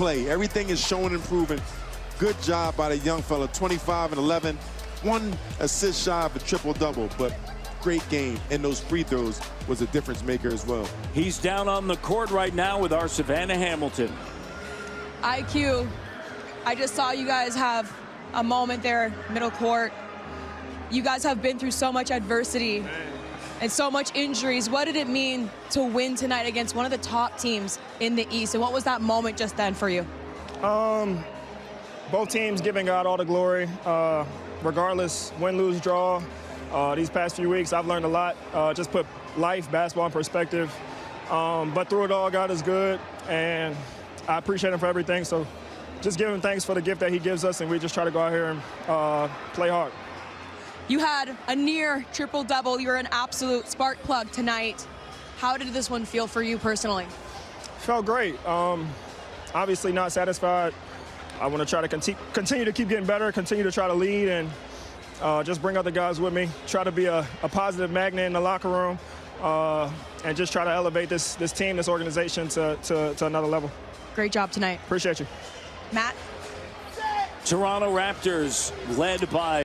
play. Everything is showing improvement. Good job by the young fella, 25 and 11. One assist shy of a triple-double, but great game. And those free throws was a difference maker as well. He's down on the court right now with our Savannah Hamilton. IQ, I just saw you guys have a moment there, middle court. You guys have been through so much adversity and so much injuries. What did it mean to win tonight against one of the top teams in the East? And what was that moment just then for you? Um, both teams giving God all the glory. Uh, regardless, win, lose, draw. Uh, these past few weeks, I've learned a lot. Uh, just put life, basketball in perspective. Um, but through it all, God is good, and I appreciate Him for everything. So, just give Him thanks for the gift that He gives us, and we just try to go out here and uh, play hard. You had a near triple double. You're an absolute spark plug tonight. How did this one feel for you personally? Felt great. Um, obviously, not satisfied. I want to try to conti- continue to keep getting better, continue to try to lead, and uh, just bring other guys with me. Try to be a, a positive magnet in the locker room, uh, and just try to elevate this this team, this organization to, to, to another level. Great job tonight. Appreciate you. Matt? Toronto Raptors led by